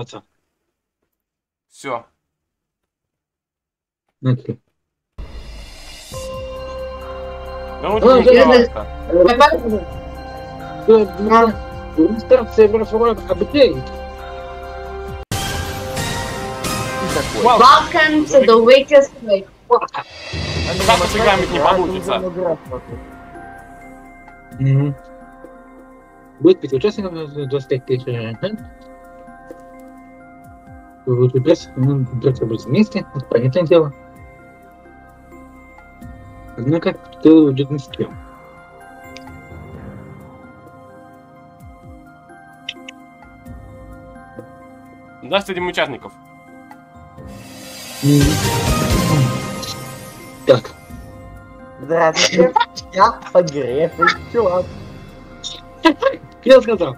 отца. Все. Да Ну, вот я- пожалуйста. Инструкция верховой обучения. Вау, Welcome to the weakest way. Так с играми не получится. Будет пять участников, э, 25 тысяч. Вот придется, ну, придется быть вместе, это понятное дело. Однако, ты идет не с кем. Да, среди участников. Так, Здравствуйте, я погребный чувак. я сказал.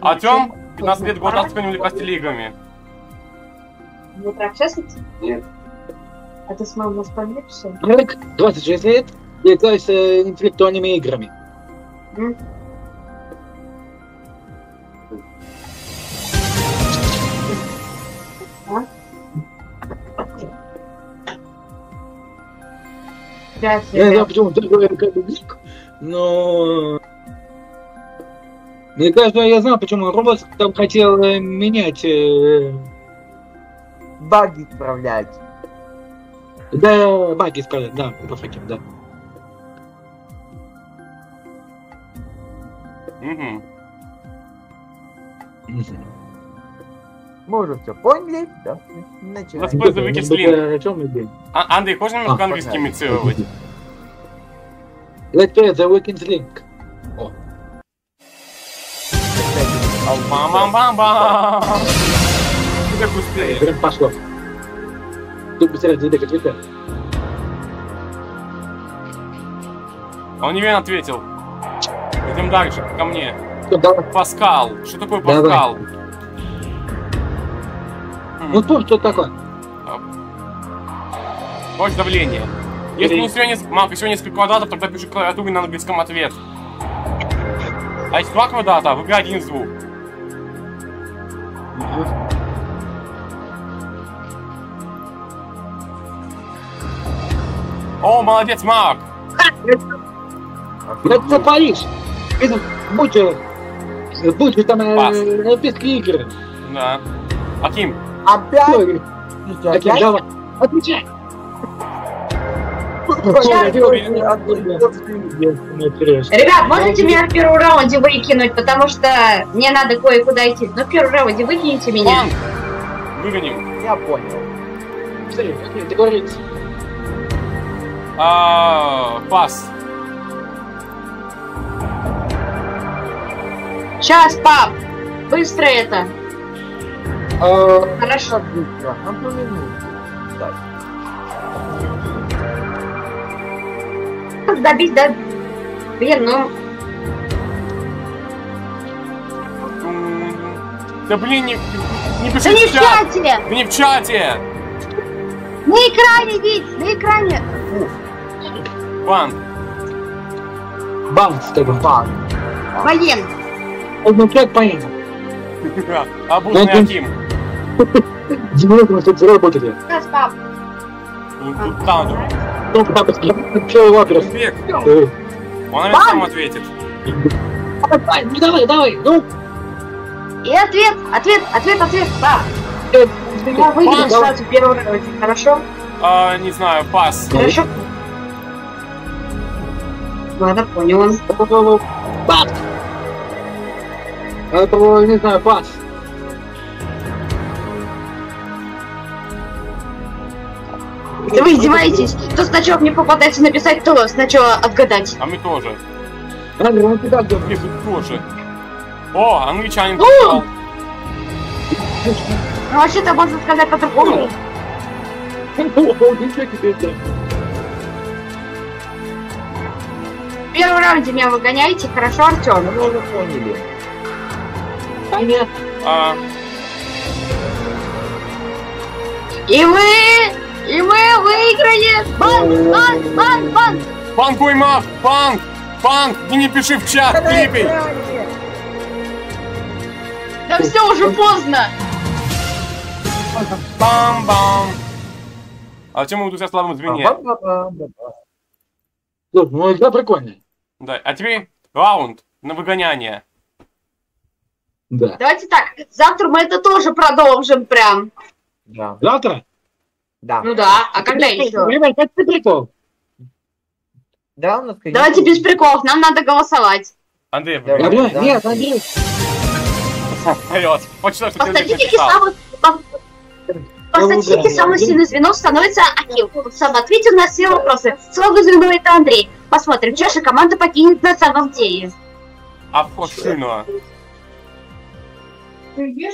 Артем, 15 лет год с какими-нибудь костелигами. Вы прообщаетесь? Нет. А ты с мамой справишься? Человек 26 лет, является интеллектуальными играми. Да, Я не знаю, почему такой кабелик, но... Мне кажется, я знаю, почему робот там хотел э, менять... э, Баги исправлять. Да, баги исправлять, да, хотел, да. Мгм. Мы уже все поняли, да? Начинаем. Воспользуй Ну, говорим? А- Андрей, хочешь немножко А, английский имитировать? Let's play the Weekend Link. Бам-бам-бам-бам! Ты так успеешь. Прям пошло. Тут быстрее двигай. А Он неверно ответил. Идем дальше, ко мне. Давай. Паскал. Что такое Давай. Паскал? Хм, Ну то, что такое? Больше давление. Если не всего всего несколько квадратов, тогда пиши клавиатуре на английском ответ. А если два квадрата, выбирай один из О, молодец, Марк! Это за Париж. Это будь, э, будь вы там Пас. э, Олимпийские игры. Да. Аким, Опять? Аким, давай. Отвечай. Ребят, можете меня в первом раунде выкинуть, потому что мне надо кое-куда идти. Ну, в первом раунде выкинете меня. Выгоним. Я понял. Смотри, договорились. А, пас. Сейчас, пап. Быстро это. А, Хорошо. Быстро. Одну минуту. Добить, да? Блин, ну... Да блин, не, не пиши Да не в в чат! чате! Да не в чате! На экране, Вить, на экране! Панк. Бам с тобой. Бан. Воен. Означает понятно. Обузный Да, да. Аким. Димон, мы тут заработали. Сейчас, пап. Ну, Тут там же. Ну, папа, что вопрос? Он, наверное, сам ответит. Давай, ну давай, давай, ну. И ответ, ответ, ответ, ответ, пап. э, Я выиграл сразу раунде, хорошо? А, не знаю, пас. Хорошо? Ладно, понял. Пас. Это, не знаю, пас. Да вы издеваетесь? Кто сначала мне попадается написать, то сначала отгадать. А мы тоже. Ладно, он туда где И тут тоже. О, англичанин О! пришел. Ну, вообще-то можно сказать по-другому. Ничего это. В первом раунде меня выгоняете, хорошо, Артем? Мы уже поняли. Понятно. А, И мы... И мы выиграли! Бан, бан, бан, бан! панк уймав! Панк! Панк! Ты не пиши в чат, экране. Да все, уже поздно. Бам-бам. А чем мы тут о слабом звене? Ба-ба-ба-ба-ба. Слушай, ну игра прикольная. Да, а теперь раунд на выгоняние. Да. Давайте так, завтра мы это тоже продолжим прям. Да. Завтра? Да. Ну да, а когда еще? Ребят, это прикол. Да, у нас конечно, Давайте без приколов, нам надо голосовать. Андрей, Давай. да. нет, Андрей. Вперед. Почитай, что написал. самый... По, по статистике самое сильное звено становится Акил. Сам ответил на все вопросы. Слабое звено это Андрей. Посмотрим, чаша команда покинет на самом деле. А вход в шину. Время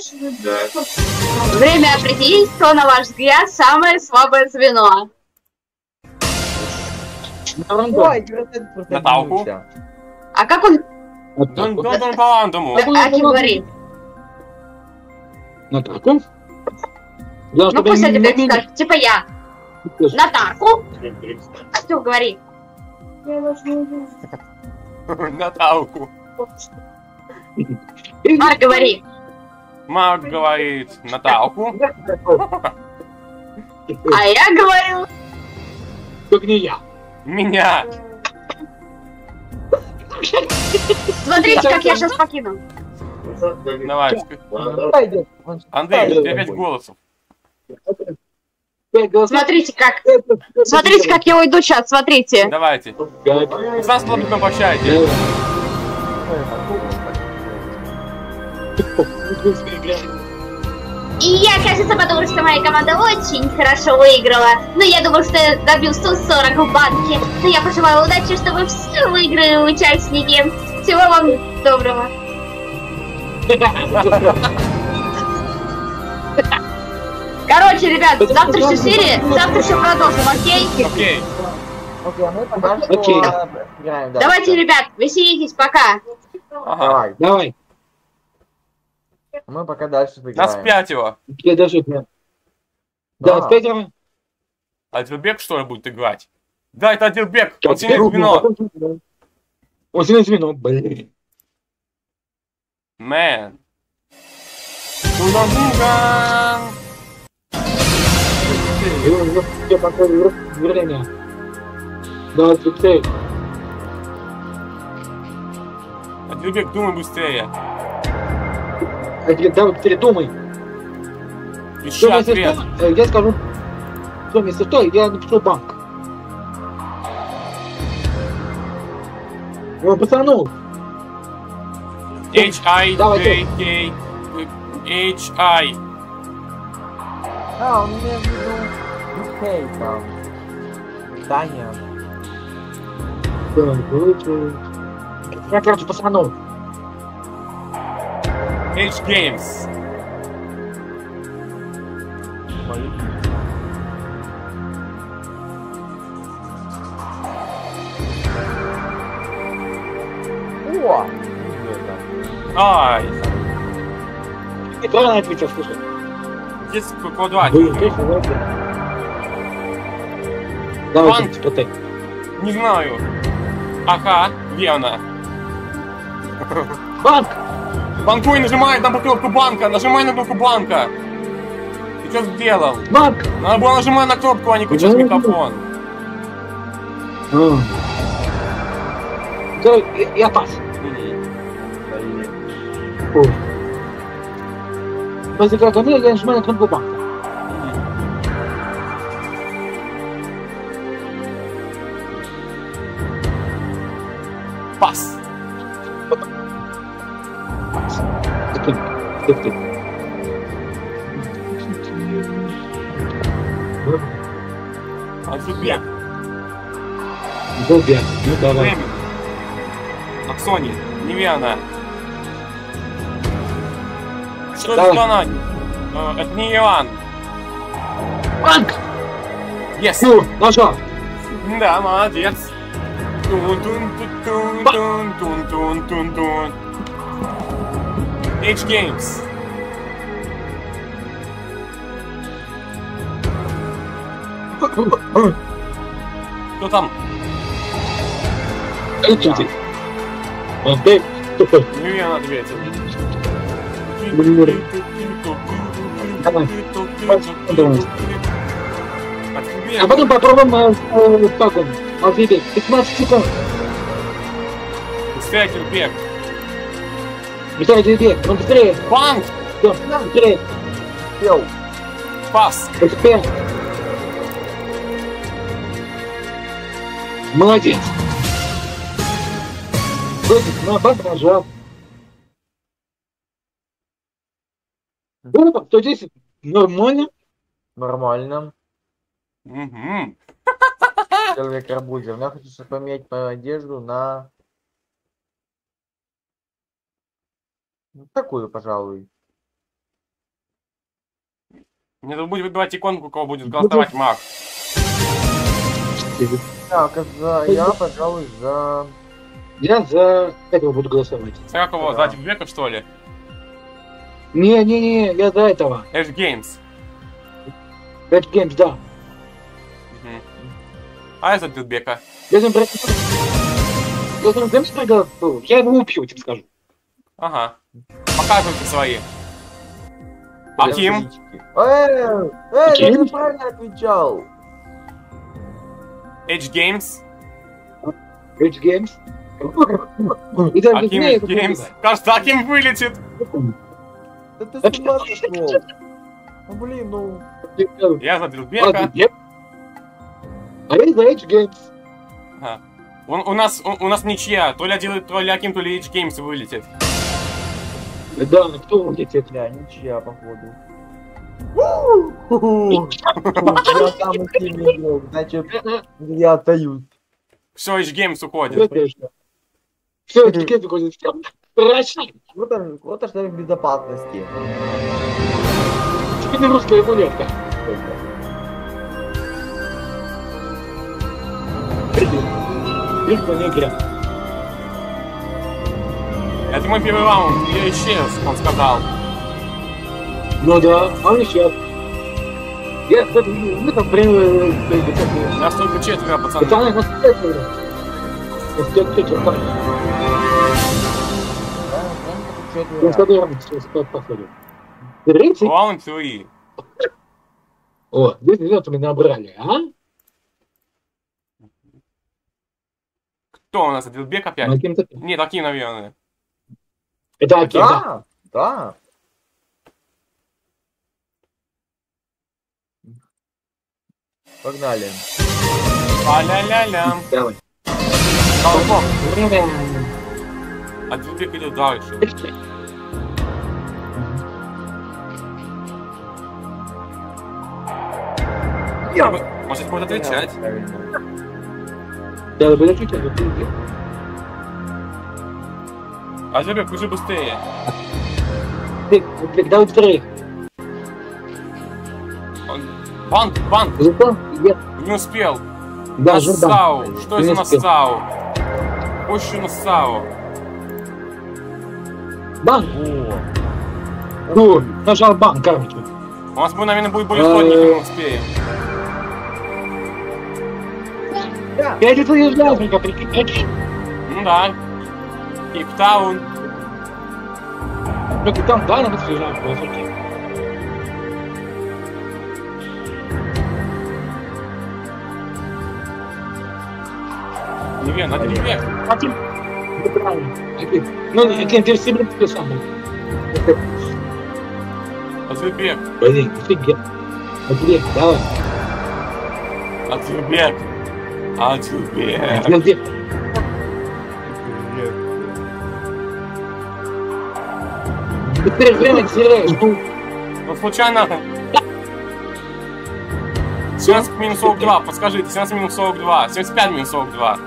определить, кто, на ваш взгляд, самое слабое звено. Наталку? А как он Дон, дон, дон, по рандому. да, Аки говорит? Я, Ну пусть один не- скажет. Типа я. На тарку? А что говори? Наталку. Марк, говори. Марк говорит Наталку. А я говорю... Только не я. Меня. Смотрите, как я сейчас покину. Давай. Андрей, у тебя идет? пять голосов. Смотрите, как... Смотрите, как я уйду сейчас, смотрите. Давайте. Как? Сразу лоббиком пообщайтесь. И я, кажется, подумала, что моя команда очень хорошо выиграла. Но я думаю, что я добил 140 в банке. Но я пожелаю удачи, чтобы все выиграли участники. Всего вам доброго. Короче, ребят, завтрашняя серия, завтра все продолжим, окей? Окей. Окей, а мы пока что Окей. играем. Давайте, ребят, веселитесь, пока. Ага. Давай. Давай. Мы пока дальше Нас поиграем. пятеро. Я даже... Да, А. с пятеро. Адилбек, что ли, будет играть? Да, это Адилбек. Он Как сильное я звено. ругну. Он сильное звено, блин. Мэн. Туда-буган. Я пока время. Двадцать семь. Адилбек, думай быстрее. А теперь давай передумай. Ищи Что, если ответ. что, я скажу, что, если что, я напишу банк. Ну, пацану, H-I-J-K. H-I. А, он имеет в виду UK там. Таня. да, короче, я, короче, пацану, H-Games. О! где-то. Ай. ты правильно ответил, слушай. Здесь в квадрате. Вы, ты, давайте. Давайте, Банк. типа ты. Не знаю. Ага, верно. Банк! Банкуй нажимает на кнопку банка. Нажимай на кнопку банка. Ты что сделал? Банк! Надо было нажимать на кнопку, а не включать Да, микрофон. А. Да, я- я пас. Ой. После как я нажимаю на кнопку банка. Пас. Тык, тык, тык. Адилбек. Добре, ну давай. Аксони. Неверно. Что Давай. это страна? Э, Это не Иран. Банк! Yes. Ну, нажал. Да, молодец. Тун-тун-тун-тун-тун-тун-тун-тун. H-Games. Кто там? Идите. Он ты тупой. Неверно ответил. Давай. Давай. А потом попробуем э, э, как он, алфавит. 15 секунд. Быстрее, Тюрбек. Быстрее, быстрее, ну быстрее. Банк! Всё, быстрее. Пел. Пас! Быстрее. Молодец. Вроде на банк нажал. Опа, 110. Нормально. Нормально. Угу. Человек арбузер. Я хочу поменять мою одежду на... Ну, такую, пожалуй. Не забудь выбирать иконку, кого будет голосовать маг. Так, а за... я, пожалуй, за... Я за этого буду голосовать. За кого? Да. За Тюрбека, что ли? Не-не-не, я за этого. Эш Геймс. Red Games, да. А я за Тюрбека. Я за Games проголосовал. Я его убью, тебе скажу. Ага. Показывайте свои. Аким. Эй, эй, я неправильно отвечал. Edge Games. Red Games. Аким Edge Games. Кажется, Аким вылетит. Да ты с ума сошел. Ну блин, ну... Я за А я- а я за Edge Games. Ага. У, у нас у, у нас ничья. То ли один, то ли Аким, то ли Edge Games вылетит. Да, ну кто улетит? Бля, ничья, походу. Значит, я отдаю. Все, Edge Games уходит. Все, Edge Games уходит. Круто, круто, что я в безопасности. Теперь русская рулетка. Прикольная игра. Это мой первый раунд. Я исчез, он сказал. Ну да, он сейчас. Я, кстати, мы там прямо... Нас только четверо, пацаны. Пацаны, нас четверо. Нас четверо, пацаны. Ну, с которым сейчас по- походу. Третий? Раунд 3. О, 10 звезд мы набрали, а? Кто у нас? Дилбек опять? Аким ты- Нет, Аким, наверное. Это Аким, да. Да, да. Погнали. А-ля-ля-ля. Давай. Колпак. А Дилбек идет дальше. Может, будет отвечать? Да, будет чуть чуть чуть А Дилбек, уже быстрее. Ты, когда у вторых? Он- Банк, банк, Зато я... не успел. Да. Нассау. Что это. Нассау? Пущу Нассау. Банк. О, Ну, нажал банк, короче. У нас, будет, наверное, будет более сотни, если мы успеем. Я не заезжал, только прикинь. Ну да. Кейптаун. Ну, там, да, мы съезжаем, по сути. Неверно, это Дилбек. Аким. Неправильно. Аким. Ну, Аким, ты себе ты сам. А Дилбек. Блин, офигеть. Аким, давай. Дилбек. Ну, где? Быстрее время теряешь. Ну, случайно. 17 минус 42, подскажите, 17 минус 42, 75 минус 42.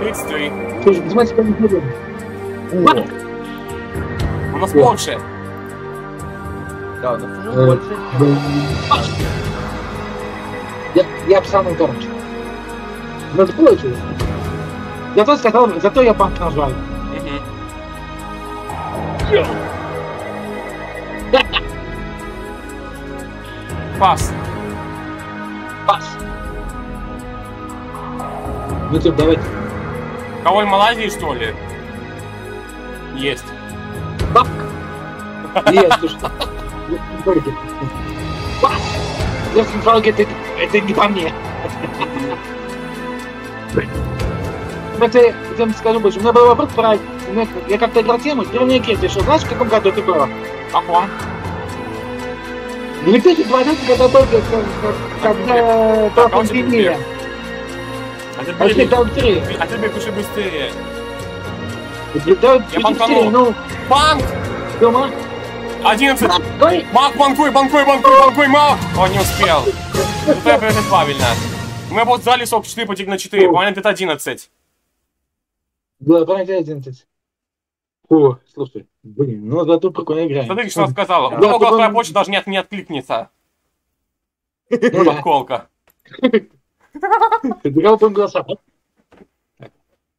33. Слушай, посмотри, как. Банк. У нас О. больше. Да, у нас уже Э, больше. Я, я обстану, короче. Ну, это получилось. Зато сказал, зато я банк. Мгм. Пас. Пас. Ну, типа, давайте. Король Малайзии, что ли? Есть. Нет. Пас! Я централки, это, это не по мне. Кстати, я тебе скажу больше. У меня был вопрос про... Я как-то играл тему, первый кет, ты что, знаешь, в каком году это было? Каком? 2020, когда только, как- когда была Так, а теперь, там три. а теперь пиши быстрее. Да, Я банканул. ну, Банк! дома. 11! Ой, Мак, банкуй, банкуй, банкуй, банкуй, мак! Он не успел. Ну, это правильно. Мы вот взяли 44 потик на 4, понятно, это 11. Да, понятие 11. О, слушай, блин, ну зато прикольно играем. Смотри, что она сказала. Да, У того потом- твоя почта даже не, от- не откликнется. Ну играл будем голосовать.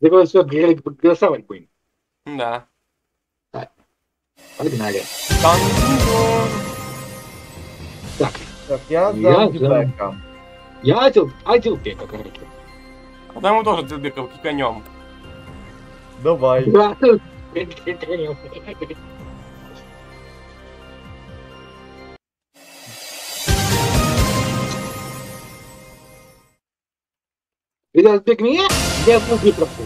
Давай все, голосовать будем. Да. Погнали. Там. Так, Так, я Я за за. Дюбека. я отел, отел пека, короче. Да мы тоже Дилбеков киканем. Давай. Да, Пек меня, я не прошу.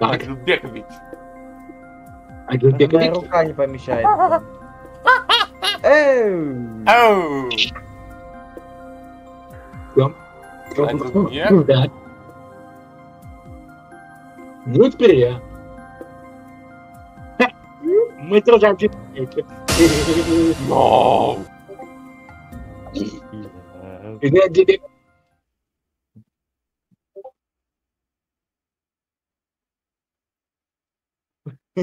Так, Дилбекович. отел пека Моя рука не помещается. Эу! Оу. Ну да. Ну теперь я. Мы тоже отел Ноу. Я тебе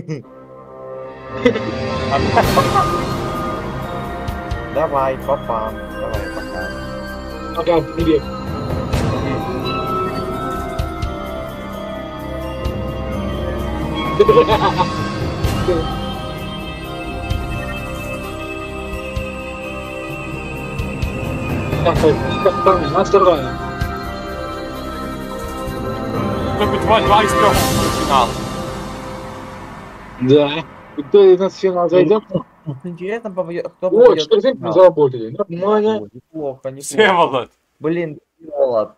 Давай, папа. Давай, папа. Ага, привет. На второе. Только два, два из трех финал. Да. Кто из нас в финал зайдет? Интересно, попадет- кто О, попадет в 14 финал. заработали. Нормально. Неплохо, неплохо. Всеволод. Блин, Всеволод.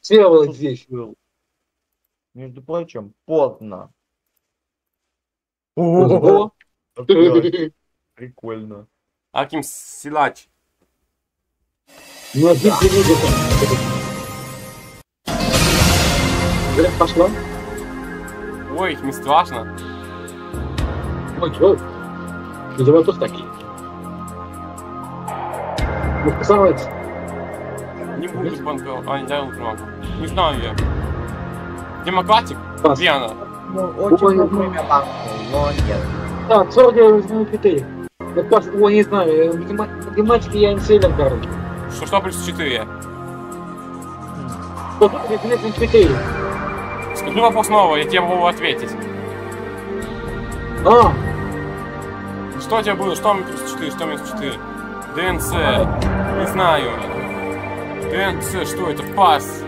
Все вот здесь. был. Между прочим, поздно. Ого. Прикольно. Аким Силач. Ну, один период. Бля, пошла. Ой, не страшно. Ой? Что за вопрос такие? Ну, красавец. Не буду банковать. А, не дай лучше Не знаю я. Демократик? Она? Ну, очень Ой, много ну. время банкнул, но нет. Так, 49 знаю критерий. Я пас, о, не знаю, э, матема- математики я не силен, короче. Что, что плюс 4? Вот, это критерий. Скажи вопрос снова, я тебе могу ответить. А, Что у тебя было? Что плюс 4? Что минус 4? ДНЦ. Не знаю. ДНЦ, что это? Пас.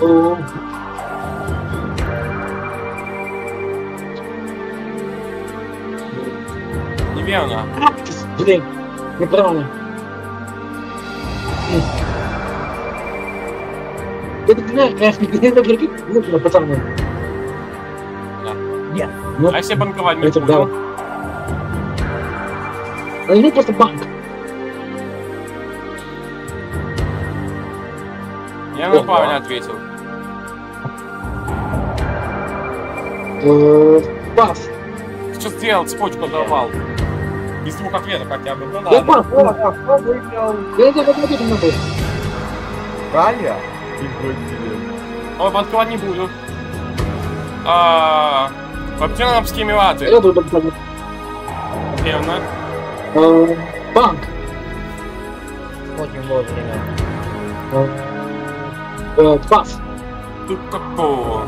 о, Неверно. блин, неправильно. Это, знаешь, конечно, ну, пацаны. Ну, А если банковать не это да. буду? А ну просто банк. Я на Ого. правильно ответил. Э, Пас. Что сделал? Цепочку оторвал. Из двух ответов хотя бы. Ну Я пас, О, а кто выиграл? я не ответил на себе. Ой, банковать не буду. А, Тут банк. Верно. Э, Банк. Очень вовремя. Э, Пас. Тут какого?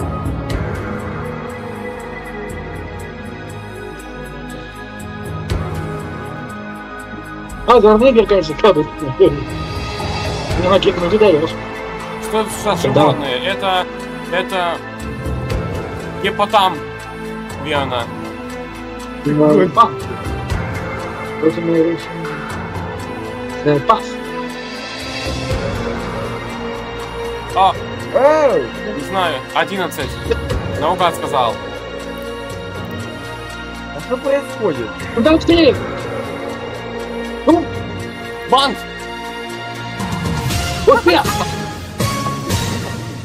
А, Зарнегер, конечно, кабель. Не накинуть не даешь. Что это за Да. животные? Это... Это... Гипотам. Э, Пас. Пас. А, не знаю, 11. Наугад сказал. А что происходит? Да быстрее! Ну, Банк!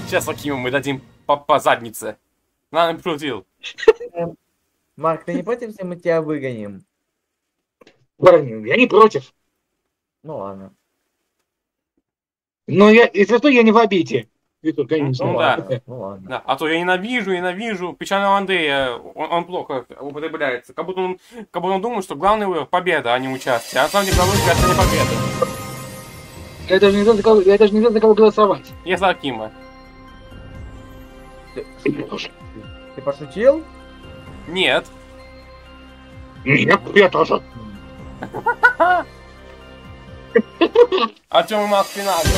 Сейчас Акиму мы дадим по, по заднице. На, он крутил. Марк, ты не против, если мы тебя выгоним? Парни, я не против. Ну ладно. Но я, и зато я не в обиде. Виктор, конечно. Ну да. Ну ладно. Да, а то я ненавижу, ненавижу. Печального Андрея, он, он плохо употребляется. Как будто, он, как будто он думает, что главное победа, а не участие. А на самом деле главное участие, а не победа. Я даже не знаю, за кого, я даже не знаю, за кого голосовать. Я за Акима. Ты, ты пошутил? Нет. Нет, я тоже. Артем и Мак в финале.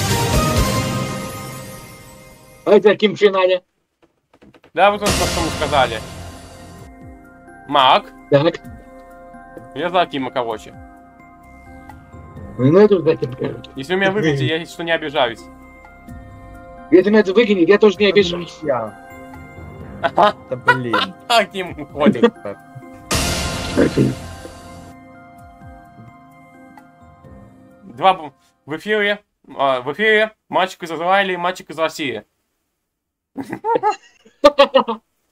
А это каким в финале? Да, вы тоже что мы сказали. Мак. Так. Я за Акима, короче. Ну это за. Если вы меня выгоните, я что не обижаюсь. Если меня это выгонит, я тоже не обижаюсь. Я. Да блин. Аким уходит. Два б- в эфире. а, в эфире мальчик из Израиля и мальчик из России.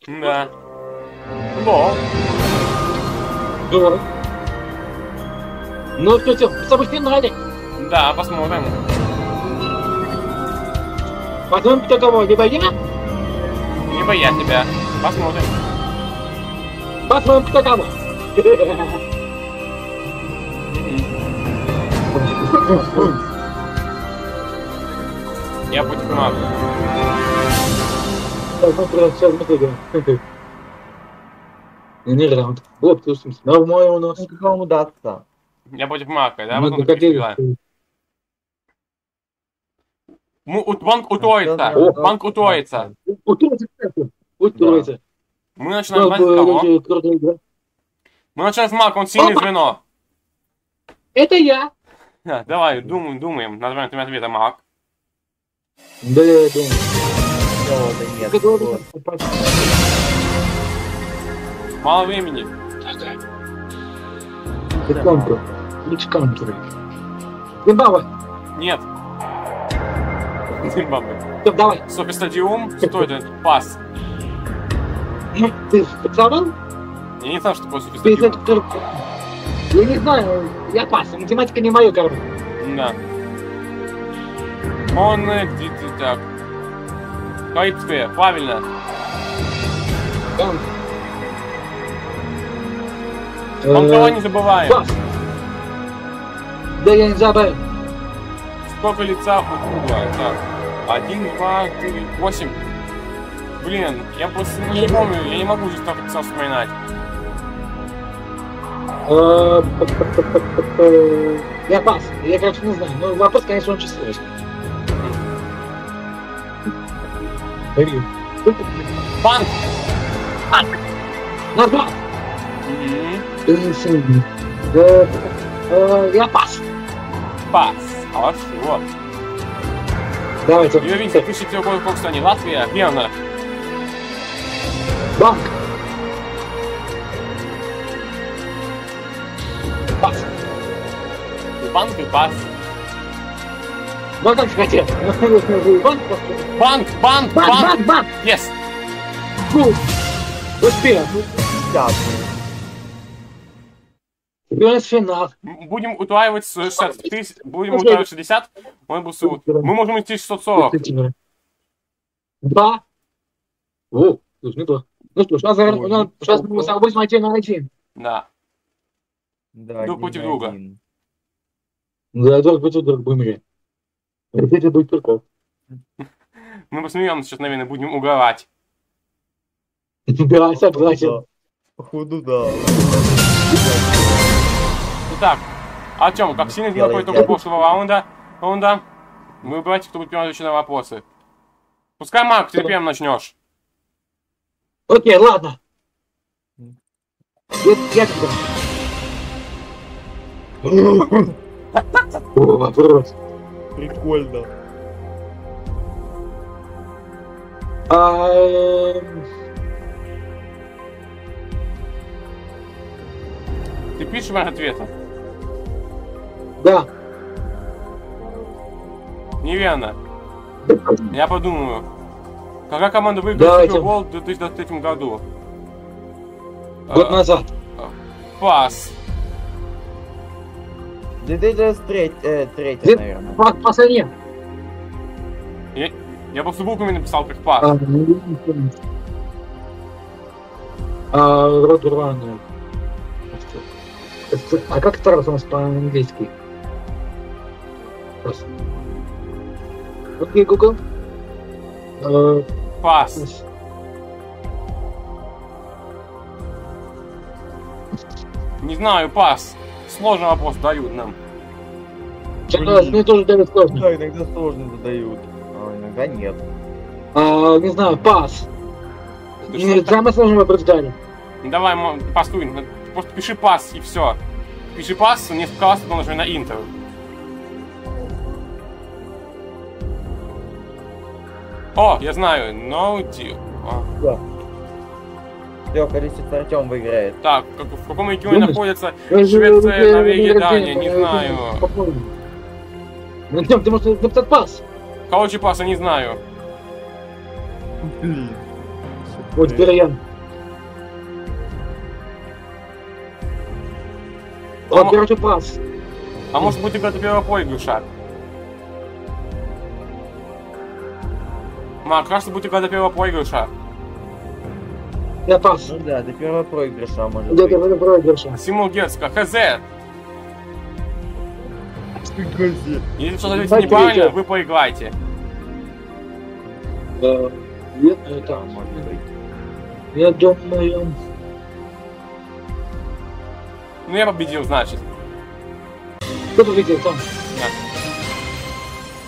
Да. Лол. Здорово. Ну что, все, с тобой в финале. Да, посмотрим. Потом кто кого, либо я, Либо я тебя. Посмотрим. потом кто кого. Я ну, просто сейчас мы туда. Не раунд. Вот, слушай, нормально у нас. Как вам удастся? Я против Мака, да? Мы Потом доходили. перестреляем. Мы, у- банк утроится. О, Банк утроится. Утроится. Утроится. Мы начинаем знать с кого? Мы начинаем с Мака, он сильное Опа! звено. Это я. Да, Давай, думаем, думаем. Называем твоим ответом Мак. Да, я думаю. Мало времени. Ты контур. Лучше контуры. Зимбабве. Нет. Зимбабве. Давай. Софи Стадиум. Что это? Пас. Ну, Ты спецовал? Я не знаю, что такое Софи Стадиум. Я не знаю, я пас. Математика не мое, короче. Да. Он, э, где ты так? Карибская, правильно. Там. Банкова Э, не забываем. Пас. Да я не забыл. Сколько лица у круга? Так. Один, два, три, восемь. Блин, я просто не помню, я не могу здесь так лица вспоминать. Э. Я пас. Я, короче, не знаю. Ну, вопрос, конечно, очень сложный. Блин. Банк! Назад. Мгм. Э, э, Я пас. Пас. Хорошо. Давайте. Видите, пишите в какой стране? Латвия, верно. Банк. Пас. Банк и пас. Ну, как хотел. Банк, пас. Банк, банк, Банк, банк. банк, банк. Yes. Фу. Успел. Финал. Будем утраивать с 60 тысяч, будем утраивать 60, он был су- Мы можем идти 640. Два. О, слушай, неплохо. Ну что ж, ну, сейчас мы с тобой смотреть на один. Да. Да, Друг против друга. Да, друг будет друг будем играть. Это будет прикол. Мы посмеемся сейчас, наверное, будем угорать. Да, согласен. Походу, да. Итак, Артем, как сильно находит только делай. прошлого раунда, раунда, вы выбирайте, кто будет первым отвечать на вопросы. Пускай, Марк, ты первым начнешь. Окей, ладно. Я, тебя. О, вопрос. Прикольно. А, Ты пишешь мои ответы? Да. Неверно. Я подумаю. Какая команда выиграла Давайте. Супербол в 2023 году? Год А, назад. Пас. 2023, э, третья, Где- наверное. По, по стране. Я, я просто буквами написал как пас. А, ну. А, род Рвана. А как Тарас у нас по-английски? Просто. Окей, Google. Э, Пас. Не знаю, пас. Сложный вопрос дают нам. Сейчас мне тоже дали сложно. Да, иногда сложно задают, а иногда нет. А, не знаю, пас. Не что самое сложное вопрос дали. Ну, Давай, пастуй. Просто пиши пас и все. Пиши пас, несколько раз, потом нажми на Enter. О, я знаю, no deal. А, Все, количество Артем выиграет. Так, как- в каком регионе Думаешь? находится Я же- Швеция, я- Норвегия, я- Дания, я- не я- знаю. попробуй. Ну, Тём, ты можешь написать пас. Короче, паса не знаю. Вот теперь я. Вот, короче, пас. А может быть игра первого проигрыша? Ма, кажется, будет игра до первого проигрыша. Я пас. Ну да, до первого проигрыша может Где-то быть. в проигрыша. Симул Герцка, ХЗ. Если что-то неправильно, идём. вы проиграете. Э, Нет, Да, это, может быть. я думаю, Ну я победил, значит. кто победил там? Да.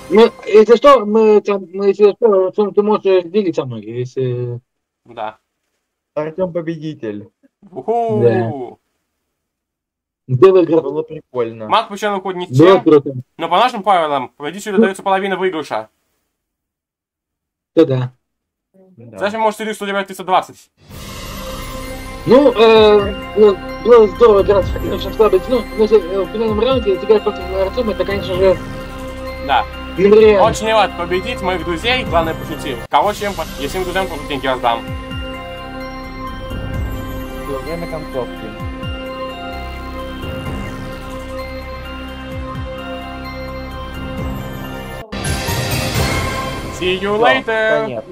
Мы, если что, мы там, мы, если что, Артём, ты можешь двигать со мной, если... Да. Артем победитель. Уху. Ты выиграл. Было прикольно. Мат почему выходит не круто. но по нашим правилам победителю дается половина выигрыша. Да, да. Да. Значит, может, или 109 320. Ну, э, было, было здорово играть очень слабый, ну, ну, если, э, в финальном раунде сыграть против Артема, это, конечно же, Да. Нереально. Очень рад победить моих друзей, главное пошутил. Короче, я всем друзьям тоже деньги раздам. Время концовки. See you later! конец.